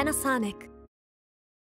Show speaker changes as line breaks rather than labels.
Panasonic.